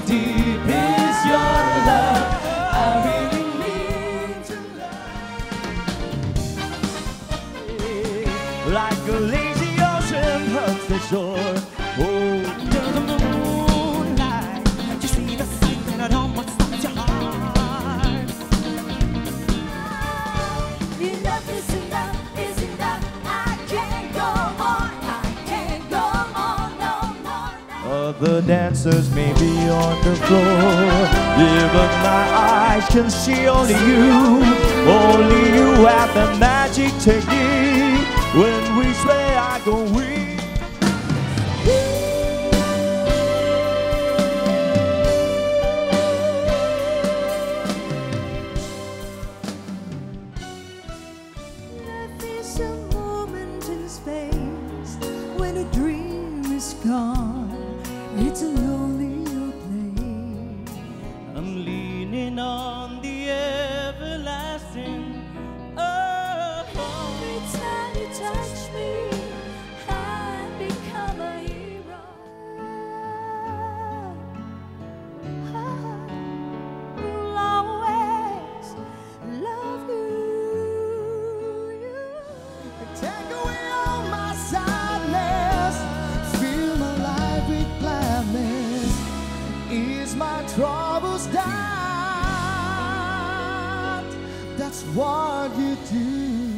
deep is your love like a lazy ocean hugs the shore. Other dancers may be on the floor, but my eyes can see only you. Only you have the magic technique. When we sway, I go weak. Life is a moment in space when a dream is gone. It's a is my troubles down. That's what you do.